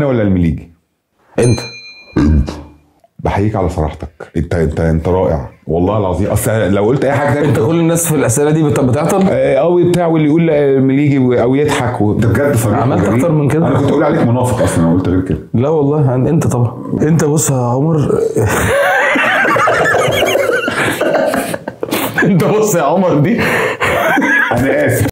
أنا ولا المليجي؟ أنت. أنت. بحييك على صراحتك. أنت أنت أنت رائع. والله العظيم. أصل لو قلت أي حاجة تانية أنت كل الناس في الأسئلة دي بتعطل؟ آه، قوي بتاع واللي يقول المليجي أو يضحك و... انت بجد صريح عملت أكتر من كده. أنا كنت أقول عليك منافق أصلا لو قلت غير كده. لا والله أنت طبعا. أنت بص يا عمر. أنت بص يا عمر دي. أنا آسف.